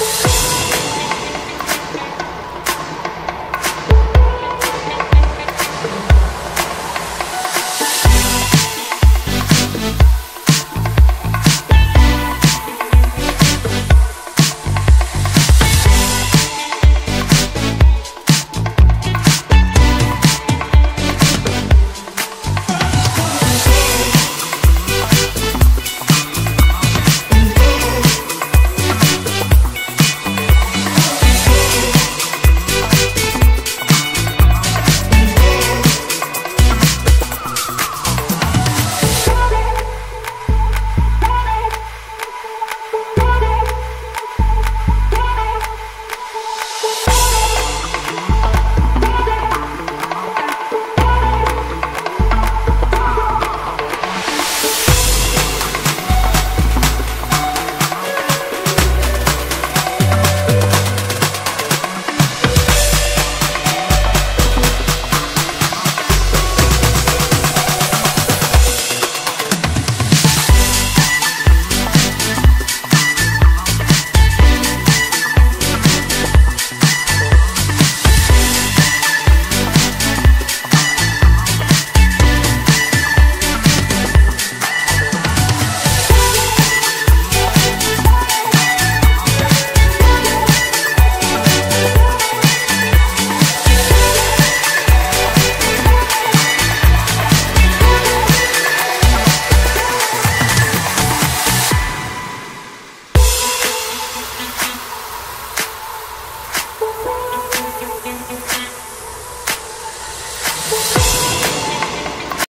Bye.